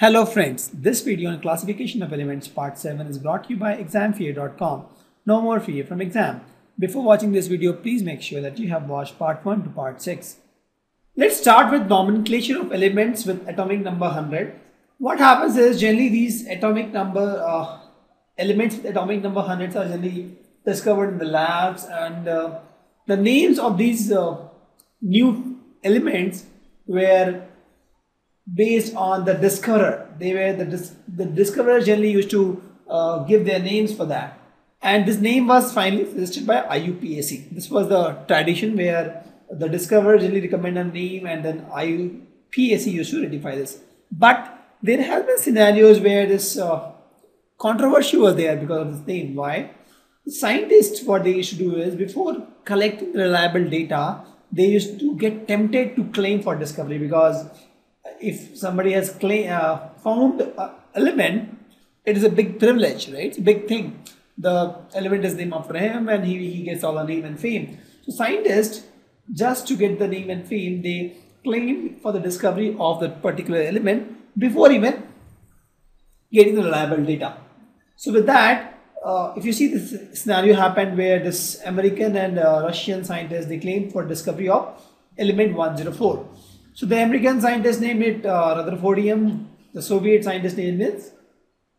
Hello friends, this video on classification of elements part 7 is brought to you by examfear.com. No more fear from exam. Before watching this video, please make sure that you have watched part 1 to part 6. Let's start with nomenclature of elements with atomic number 100. What happens is generally these atomic number uh, elements with atomic number 100s are generally discovered in the labs and uh, the names of these uh, new elements were based on the discoverer. They were the, dis the discoverer generally used to uh, give their names for that. And this name was finally suggested by IUPAC. This was the tradition where the discoverer generally recommend a name and then IUPAC used to ratify this. But there have been scenarios where this uh, controversy was there because of this name. Why? Scientists, what they used to do is before collecting reliable data, they used to get tempted to claim for discovery because if somebody has claim, uh, found an element, it is a big privilege, right? It's a big thing. The element is named after him and he, he gets all the name and fame. So scientists, just to get the name and fame, they claim for the discovery of that particular element before even getting the reliable data. So with that, uh, if you see this scenario happened where this American and uh, Russian scientists, they claim for discovery of element 104. So the American scientist named it uh, Rutherfordium, the Soviet scientist named it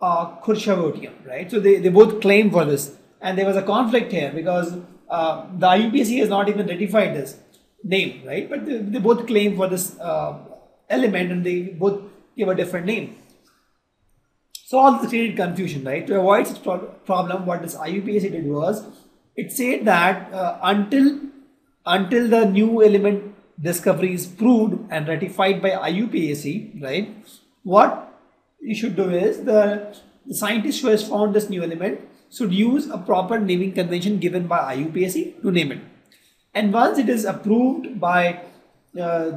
uh, Kurchatovium, right? So they, they both claim for this. And there was a conflict here because uh, the IUPAC has not even ratified this name, right? But they, they both claim for this uh, element and they both give a different name. So all this created confusion, right? To avoid such pro problem, what this IUPAC did was, it said that uh, until until the new element discovery is proved and ratified by IUPAC, right? What you should do is the, the scientist who has found this new element should use a proper naming convention given by IUPAC to name it. And once it is approved by uh,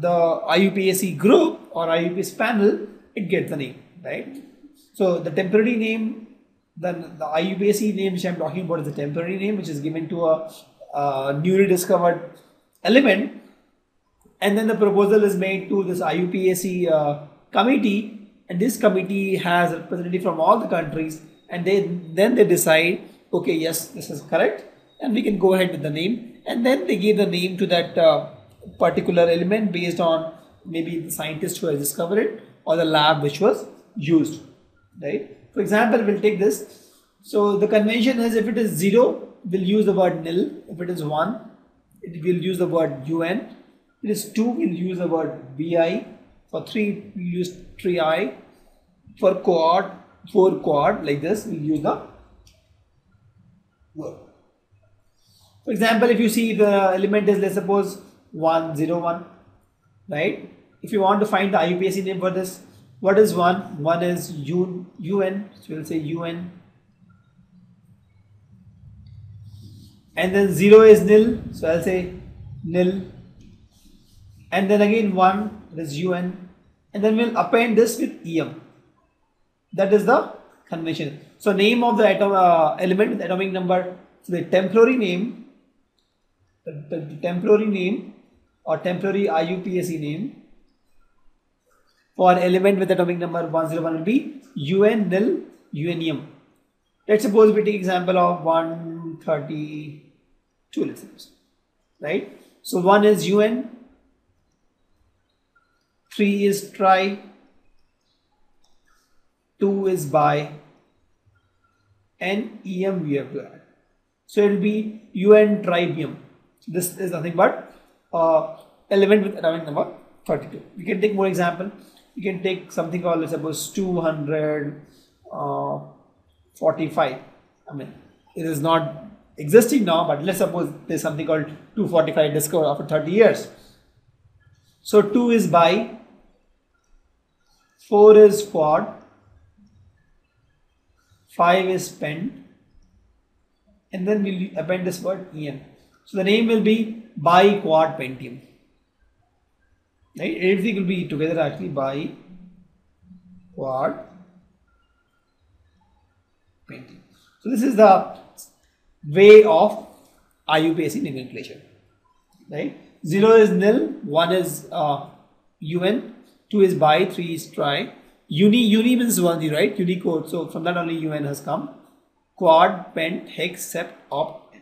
the IUPAC group or IUPAC panel, it gets the name, right? So the temporary name, then the IUPAC name which I'm talking about is the temporary name which is given to a, a newly discovered element and then the proposal is made to this IUPAC uh, committee and this committee has representative from all the countries and they then they decide okay yes this is correct and we can go ahead with the name and then they give the name to that uh, particular element based on maybe the scientist who has discovered it or the lab which was used right? For example we'll take this. So the convention is if it is 0 we'll use the word nil. If it is 1 it will use the word un it is 2 we'll use the word bi for 3 we'll use tri. for quad 4 quad like this we'll use the word. For example if you see the element is let's suppose 101, right? If you want to find the IUPAC name for this what is 1 1 is un un so we'll say un and then 0 is nil. So I'll say nil. And then again 1 is un. And then we'll append this with em. That is the convention. So name of the atom uh, element with atomic number so the temporary name the, the, the temporary name or temporary IUPAC name for element with atomic number 101 will be un nil unum let's suppose we take example of 132 let's suppose right? So 1 is un 3 is tri 2 is bi, and em we have to add so it will be un tribium. This is nothing but uh, element with atomic number 32 we can take more example. You can take something called let's suppose 245 I mean it is not existing now but let's suppose there's something called 245 discovered after 30 years. So 2 is bi 4 is quad 5 is pent and then we'll append this word en. So the name will be bi quad pentium right? Everything will be together actually bi quad pentium. So this is the way of IUPAC nomenclature right 0 is nil 1 is uh, un 2 is bi, 3 is tri. Uni, uni means one, right? Unicode. So from that only UN has come. Quad, pent, hex, sept, opt.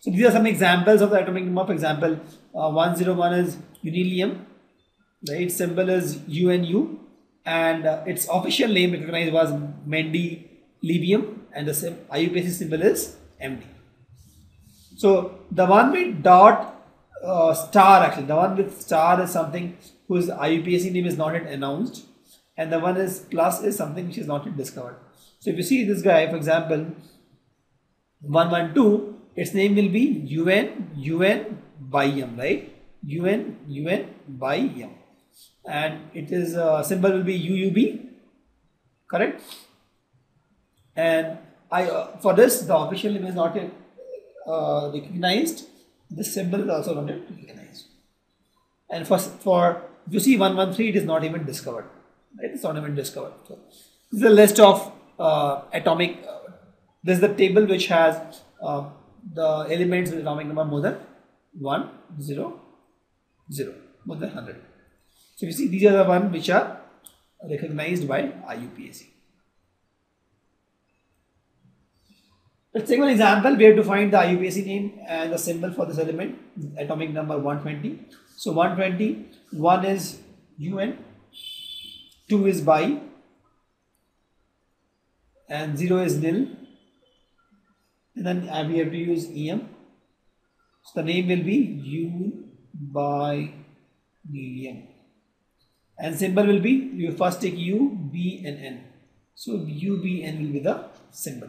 So these are some examples of the atomic number. For example, uh, 101 is unilium, right? its symbol is UNU and uh, its official name recognized was Mendelevium and the same IUPAC symbol is MD. So the one with dot uh, star actually, the one with star is something whose IUPAC name is not yet announced and the one is plus is something which is not yet discovered. So if you see this guy, for example, 112, its name will be UN, UN by M, right? UN, UN by M. And it is uh, symbol will be UUB, correct? And I uh, for this the official name is not yet uh, recognized. This symbol is also not yet recognized. And for for see 113, it is not even discovered. Right? It's not even discovered. So this is a list of uh, atomic. Uh, this is the table which has uh, the elements with atomic number more than 1, 0, 0, more than 100. So you see these are the ones which are recognized by IUPAC. Let's take one example. We have to find the IUPAC name and the symbol for this element, atomic number 120. So 120, 1 is UN, 2 is bi, and 0 is nil. And then uh, we have to use EM. So the name will be U by helium. And symbol will be, you first take U, B and N. So U, B, N will be the symbol.